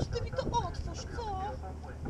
Boż, ty mi to otwórz, co?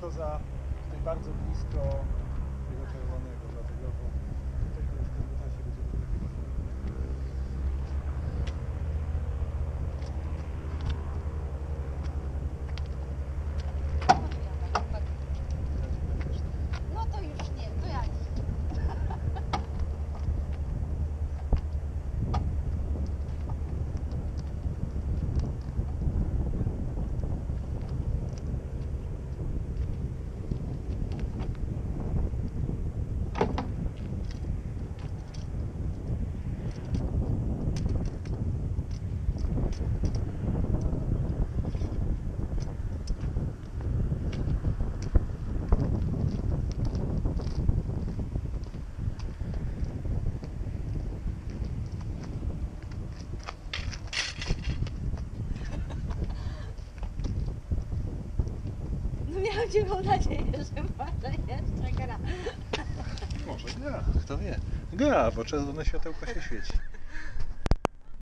Tylko za tutaj bardzo Dziwną nadzieję, że może jeszcze gra. Może gra, kto wie. Gra, bo czerwone światełko się świeci.